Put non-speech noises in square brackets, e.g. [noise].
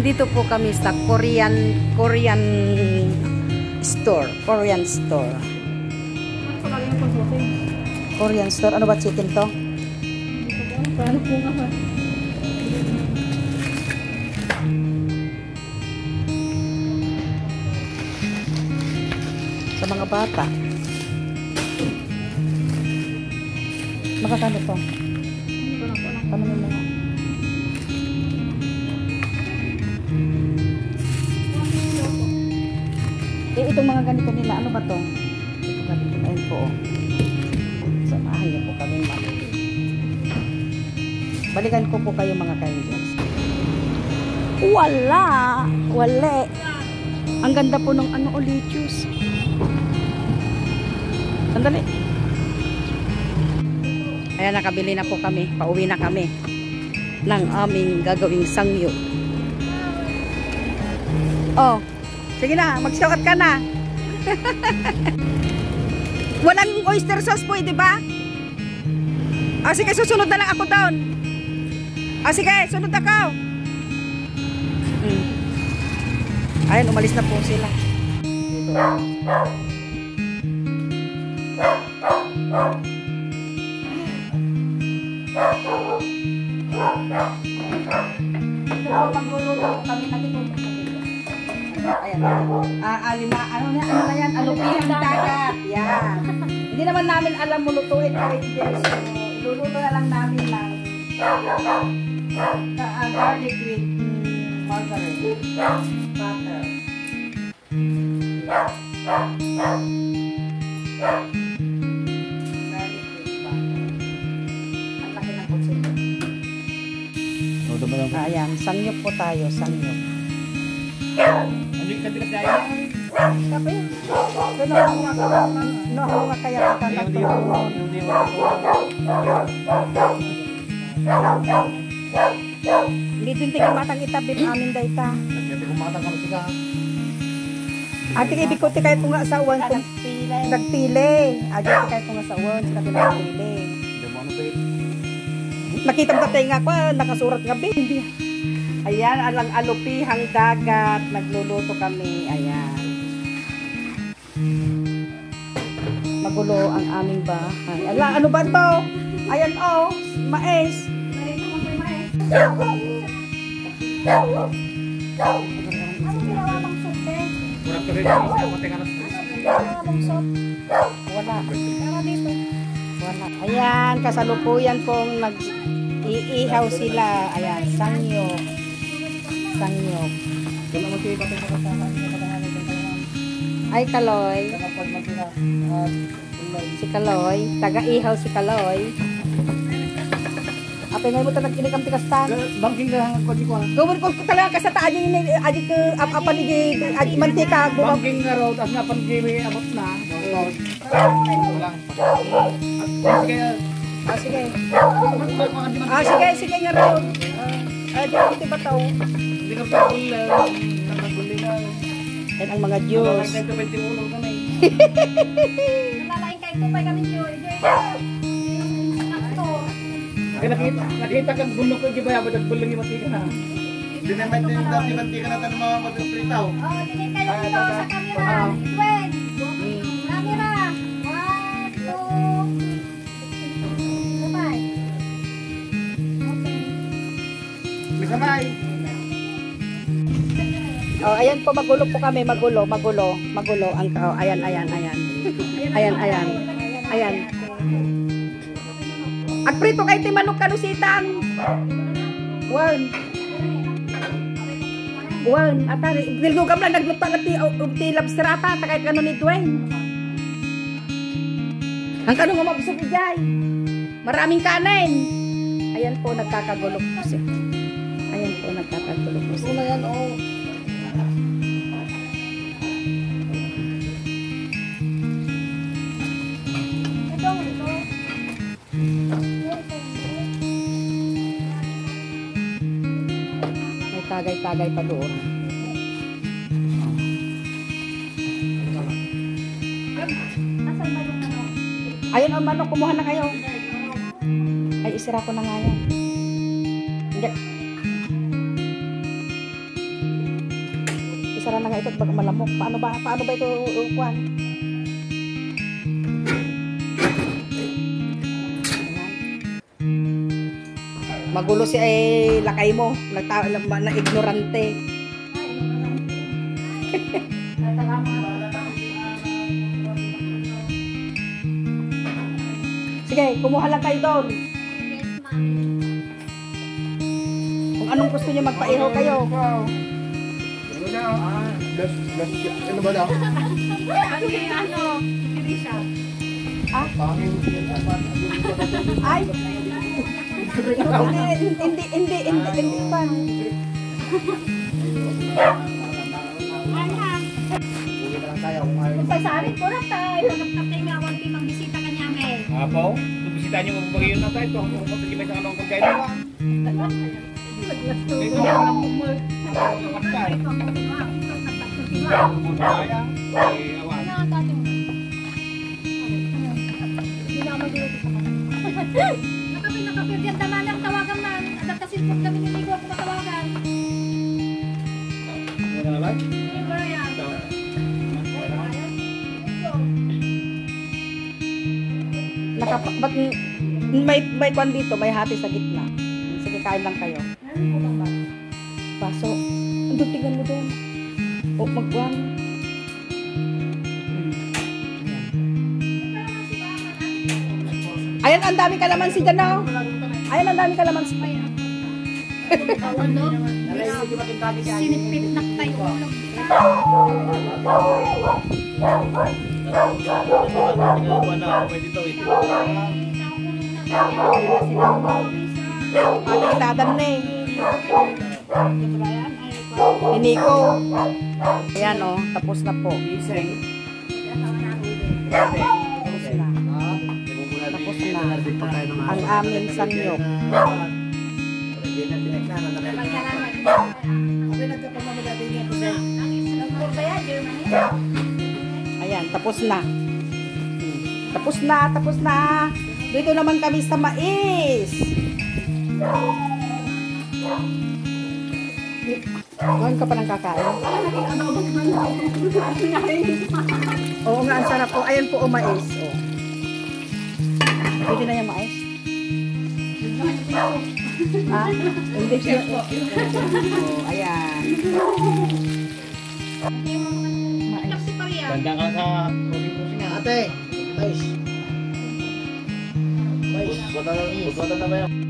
Andito po kami sa Korean Korean store. Korean store. Ano? Korean store. Ano ba chicken to? Paano po nga ba? Sa mga bata. Makakano to? Hindi ko lang po. Ano mo mga? Eh, itong mga ganito nila, ano ba to? Ito ganito na yun po. oh. Samahan niyo po kami mamili. Balikan ko po kayo mga kanjers. Wala! Wala! Ang ganda po ng ano, olichus. Sandali. Ayan, nakabili na po kami. Pauwi na kami ng aming gagawing sangyo. Oh, sige na, mag-shot ka na. [laughs] Walang oyster sauce po, eh, di ba? Ah, sige, susunod na lang ako down. Ah, sige, sunod ako. Hmm. Ayun, umalis na po sila. Dito. Ito po, magluluto kami ng ito. Ayan. Ah, alima, ano na, ano na yan? Alupihang dagat. Yan. Hindi naman namin alam mo lutuin ka rin So, iluluto na lang namin ng ka- ah, garlic with margarine. Butter. Garlic with butter. Ang laki ng kutsito. O, dama lang. Ayan, sangyop po tayo, sangyop. Ano yung katilas tayo? Sabi, doon ako nga kaya, no, ako nga kaya Yung katatak di mo, yung di mo. Hindi din tingin matang itabit amin day ta. Nagkati kumatang ka siya. Ate ibig ko ti kahit ko nga sa uwan kung nagpili. Ate kahit ko nga sa uwan, sila pinagpili. Hindi mo ano sa'yo. Nakita mo tatay nga ko, ah, nakasurat nga bin. Hindi. Ayan, alang alupihang dagat. Nagluluto kami. Ayan. Magulo ang aming bahay. Ala, ano ba to? Ayan oh, mais. Wala. Wala. Ayan, kasalukuyan pong nag-iihaw sila. Ayan, sangyo. Sangyo. Kaya naman sa'yo, patay ka na sa Ay, Kaloy. Kapag. Si Kaloy. Taga-ihaw si Kaloy. Apay ngayon mo ta nagkinikam ti kastan. Bangking ka ko di ko. Gawin ko ko talaga sa ta aji ni aji ke ap apa ni aji mantika. Bangking nga raw, tapos nga pan game abot na. Walang. Sige. Ah sige. Ah sige, sige nga raw. Ah, aji ti. Pa na. Yan ang mga Diyos. [laughs] Diyos. Ito 21 kami. Nalalain kay Kupay kami. Kaya nakita, nakita kang bulong ko, di ba? Abad at bulong yung matika na. Dinamat din yung dati mantika na tanong mga magpritaw. Oh, tingin kayo dito sa camera. Gwen. Camera. One, two. Kupay. Okay. May kamay. Ayan po magulo po kami, magulo, magulo, magulo ang oh, ayan, ayan, ayan. Ayan, ayan. Ayan. Agprito kay ti manok kanusitang. Wan. Wan, atari, nilgugam lang nagluto na ti um, ti labstrata ta kahit kanu ni Dwayne. Ang kanu nga mabusog ni Jay. Maraming kanin. Ayan po nagkakagulo po siya. Ayan po nagkakagulo po siya. Una yan, oh. Tagay-tagay pa doon. Ayun, ang manok, kumuha na kayo. Ay, isira ko na nga yan. Hindi. ito at malamok. Paano ba, paano ba ito ukuan? Magulo si ay lakay mo, nagta na, na ignorante. [laughs] Sige, kumuha lang kayo doon. Kung anong gusto niyo magpaihaw kayo. Ano ano ba daw? Ano yung ano? Kirisha. Pangin. Ay! Hindi, hindi, hindi, hindi, pa. Ay ha. Uwi na lang tayo kung. Kung sa amin ko na tayo. Nagtatay nga wag timang bisita ka niya me. Apo, bisita niyo magbagay yun na tayo. Kung kung kung may kanong pagkain mo. May kung alam mo mo. Pagkain. Kaya, ay awan. Ano ang Tama lang tawagan man. Adaptasin po kami ni Nico at matawagan. Ano na lang? Nico yan. Nakapa, ba't may, may kwan dito, may hati sa gitna. Sige, kain lang kayo. Baso. Andun, tingnan mo doon. O, magwan. Ayan, ang dami kalamansi dyan, oh. Ayan, ang dami kalamansi. Ano? Sinipit na tayo. Pagkitadan na eh. Ni Nico. Ayan, oh. Tapos na po. Na. Tapos na. Ang aming sanyok. Ayan, tapos na. Tapos na, tapos na. Dito naman kami sa mais. Ngayon ka pa nang kakain? Oo nga, ang sarap po. Ayan po, o mais. Oh. Pwede na yung mais? ha? Hindi siya. Oh, ayan. Maria. Ganda ka sa kusing-kusing Ate, mais. Mais. Buto na yan?